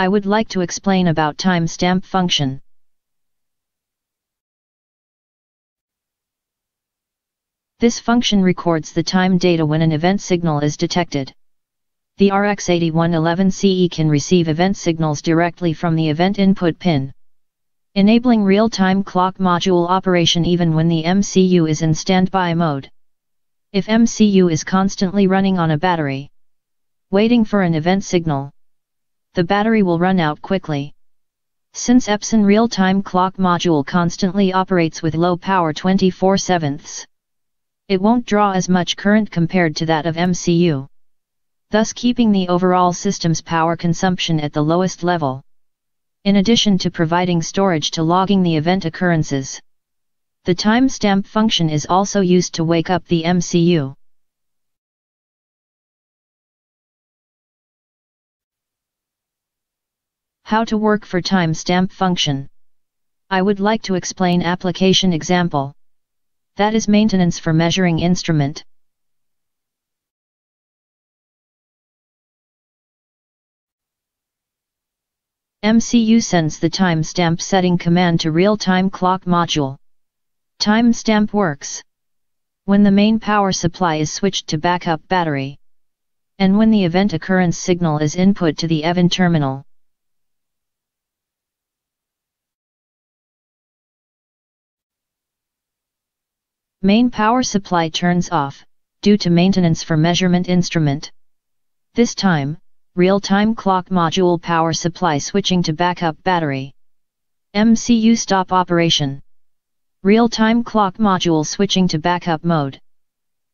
I would like to explain about timestamp function. This function records the time data when an event signal is detected. The RX8111CE can receive event signals directly from the event input pin, enabling real-time clock module operation even when the MCU is in standby mode. If MCU is constantly running on a battery, waiting for an event signal, the battery will run out quickly. Since Epson real-time clock module constantly operates with low power 24 sevenths, it won't draw as much current compared to that of MCU, thus keeping the overall system's power consumption at the lowest level. In addition to providing storage to logging the event occurrences, the timestamp function is also used to wake up the MCU. How to work for timestamp function. I would like to explain application example that is maintenance for measuring instrument. MCU sends the timestamp setting command to real-time clock module. Timestamp works when the main power supply is switched to backup battery and when the event occurrence signal is input to the event terminal. Main power supply turns off, due to maintenance for measurement instrument. This time, real-time clock module power supply switching to backup battery. MCU stop operation. Real-time clock module switching to backup mode.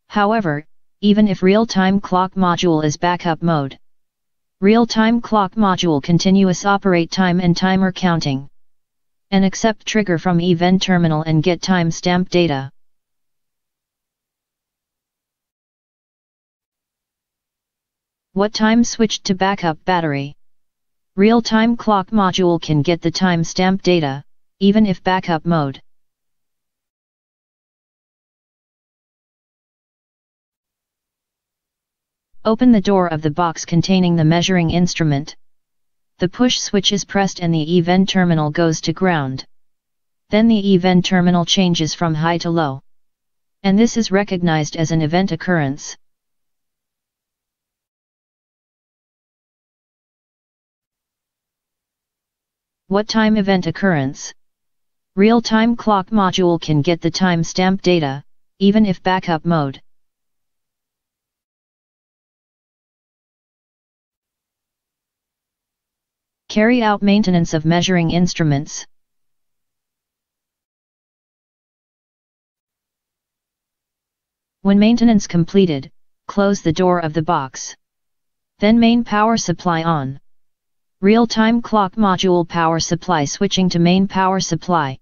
However, even if real-time clock module is backup mode, real-time clock module continuous operate time and timer counting. And accept trigger from event terminal and get timestamp data. What time switched to backup battery? Real-time clock module can get the timestamp data, even if backup mode. Open the door of the box containing the measuring instrument. The push switch is pressed and the event terminal goes to ground. Then the event terminal changes from high to low. And this is recognized as an event occurrence. What time event occurrence? Real-time clock module can get the timestamp data, even if backup mode. Carry out maintenance of measuring instruments. When maintenance completed, close the door of the box. Then main power supply on. Real-time clock module power supply switching to main power supply.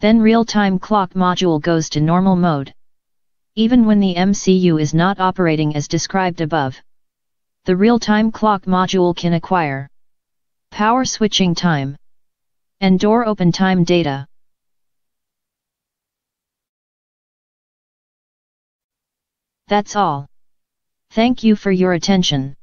Then real-time clock module goes to normal mode. Even when the MCU is not operating as described above. The real-time clock module can acquire power switching time and door open time data. That's all. Thank you for your attention.